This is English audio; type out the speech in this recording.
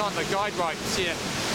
on the guide ropes here.